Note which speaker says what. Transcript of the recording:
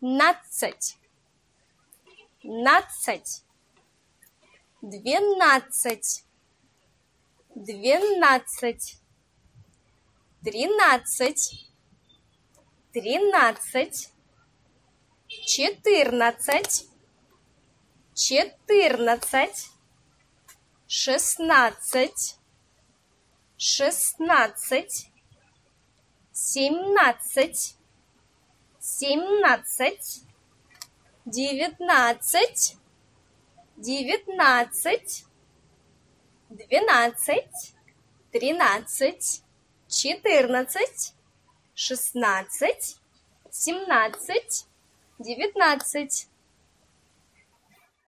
Speaker 1: нацать, нацать, двенадцать, двенадцать, тринадцать, тринадцать, четырнадцать, четырнадцать, шестнадцать, шестнадцать, семнадцать, семнадцать, девятнадцать, девятнадцать, двенадцать, тринадцать, четырнадцать, шестнадцать, семнадцать, девятнадцать.